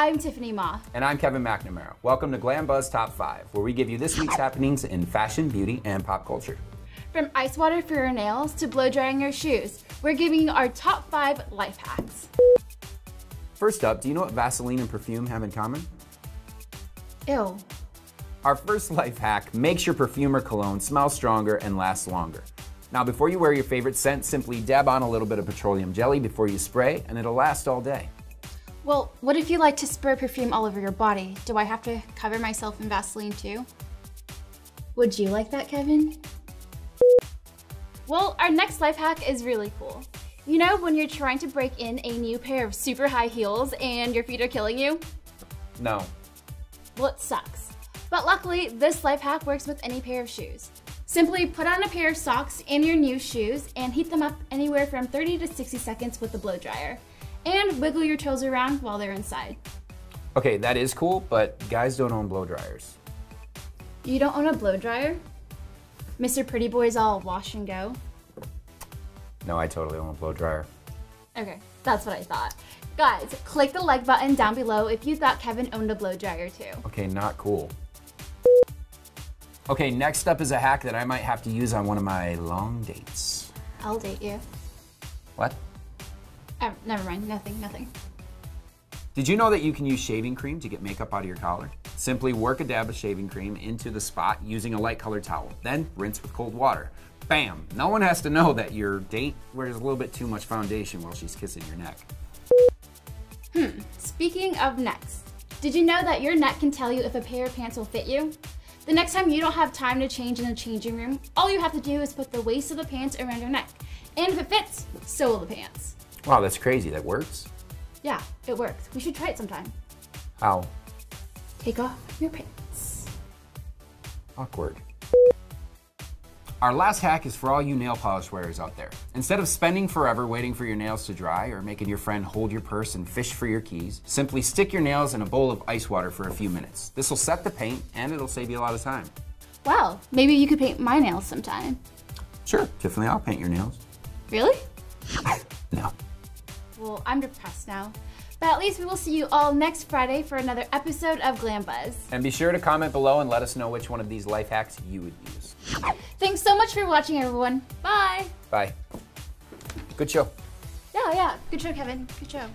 I'm Tiffany Ma. And I'm Kevin McNamara. Welcome to Glam Buzz Top 5, where we give you this week's happenings in fashion, beauty, and pop culture. From ice water for your nails to blow drying your shoes, we're giving you our top five life hacks. First up, do you know what Vaseline and perfume have in common? Ew. Our first life hack makes your perfume or cologne smell stronger and last longer. Now, before you wear your favorite scent, simply dab on a little bit of petroleum jelly before you spray, and it'll last all day. Well, what if you like to spray perfume all over your body? Do I have to cover myself in Vaseline too? Would you like that, Kevin? Well, our next life hack is really cool. You know when you're trying to break in a new pair of super high heels and your feet are killing you? No. Well, it sucks. But luckily, this life hack works with any pair of shoes. Simply put on a pair of socks and your new shoes and heat them up anywhere from 30 to 60 seconds with the blow dryer. And wiggle your toes around while they're inside. Okay, that is cool, but guys don't own blow dryers. You don't own a blow dryer? Mr. Pretty Boy's all wash and go? No, I totally own a blow dryer. Okay, that's what I thought. Guys, click the like button down below if you thought Kevin owned a blow dryer too. Okay, not cool. Okay, next up is a hack that I might have to use on one of my long dates. I'll date you. What? Oh, never mind, nothing, nothing. Did you know that you can use shaving cream to get makeup out of your collar? Simply work a dab of shaving cream into the spot using a light colored towel. Then rinse with cold water. Bam! No one has to know that your date wears a little bit too much foundation while she's kissing your neck. Hmm, speaking of necks, did you know that your neck can tell you if a pair of pants will fit you? The next time you don't have time to change in the changing room, all you have to do is put the waist of the pants around your neck. And if it fits, so will the pants. Wow, that's crazy. That works? Yeah, it works. We should try it sometime. How? Take off your pants. Awkward. Our last hack is for all you nail polish wearers out there. Instead of spending forever waiting for your nails to dry or making your friend hold your purse and fish for your keys, simply stick your nails in a bowl of ice water for a few minutes. This will set the paint and it'll save you a lot of time. Wow, maybe you could paint my nails sometime. Sure, Tiffany, I'll paint your nails. Really? No. Well, I'm depressed now. But at least we will see you all next Friday for another episode of Glam Buzz. And be sure to comment below and let us know which one of these life hacks you would use. Thanks so much for watching, everyone. Bye. Bye. Good show. Yeah, yeah. Good show, Kevin. Good show.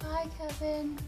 Bye, Kevin.